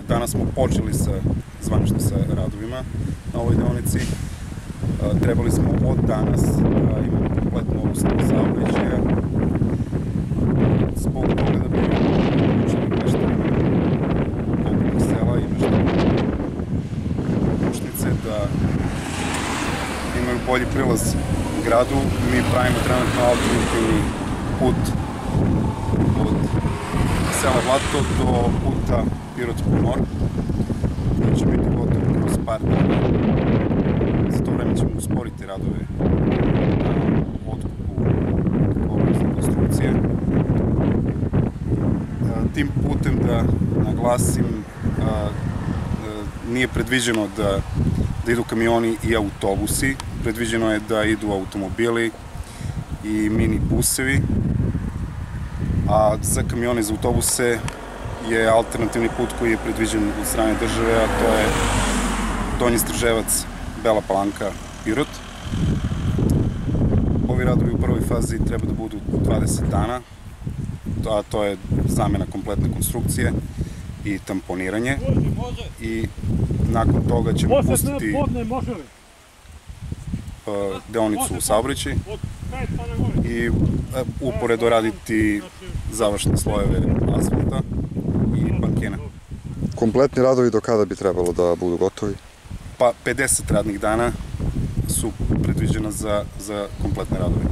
Danas smo počeli sa zvanično sa radovima na ovoj deonici. Trebali smo od danas da imamo kompletnu obustavu saobraćaja zbog toga da bi učili meštani okolnih sela i meštani Mušnice da imaju bolji prilaz gradu. Mi pravimo trenutno alternativni put sela Vlato do puta Pirot Pomor, koji će biti gotov kroz par dana. Za to vreme ćemo usporiti radove na otkupu ove konstrukcije. Tim putem da naglasim, nije predviđeno da, da idu kamioni i autobusi, predviđeno je da idu automobili i mini busevi, a za kamione i za autobuse je alternativni put koji je predviđen od strane države, a to je Donji Strževac, Bela Palanka, Pirot. Ovi radovi u prvoj fazi treba da budu 20 dana, a to je zamena kompletne konstrukcije i tamponiranje. I nakon toga ćemo pustiti deonicu u saobraćaj i uporedo raditi završne slojeve asfalta i bankena. Kompletni radovi do kada bi trebalo da budu gotovi? Pa 50 radnih dana su predviđena za, za kompletne radove.